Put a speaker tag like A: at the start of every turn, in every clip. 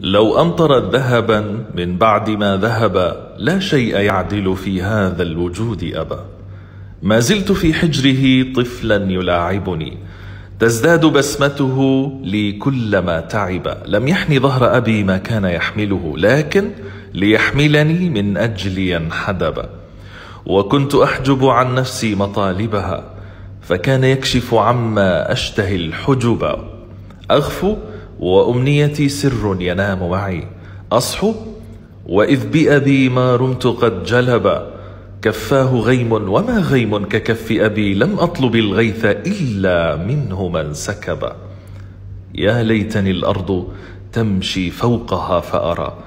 A: لو أمطرت ذهبا من بعد ما ذهب لا شيء يعدل في هذا الوجود أبا. ما زلت في حجره طفلا يلاعبني. تزداد بسمته لي كلما تعب. لم يحني ظهر أبي ما كان يحمله لكن ليحملني من أجل ينحدب. وكنت أحجب عن نفسي مطالبها فكان يكشف عما أشتهي الحجب. أغفو وأمنيتي سر ينام معي. أصحو وإذ بأبي ما رمت قد جلب. كفاه غيم وما غيم ككف أبي. لم أطلب الغيث إلا منه من سكب. يا ليتني الأرض تمشي فوقها فأرى.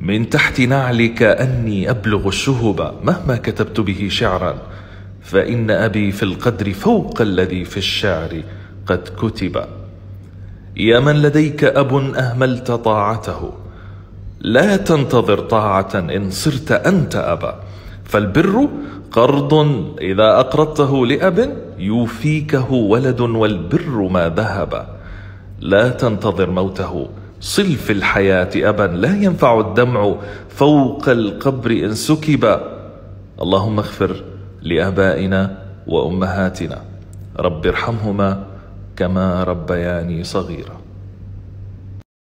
A: من تحت نعلك أني أبلغ الشهب. مهما كتبت به شعرا. فإن أبي في القدر فوق الذي في الشعر قد كتب. يا من لديك أب أهملت طاعته. لا تنتظر طاعة إن صرت أنت أبا. فالبر قرض إذا أقرضته لأب يوفيكه ولد والبر ما ذهب. لا تنتظر موته. صل في الحياة أبا لا ينفع الدمع فوق القبر إن سكب. اللهم اغفر لآبائنا وأمهاتنا. رب ارحمهما. كما ربياني صغيرا.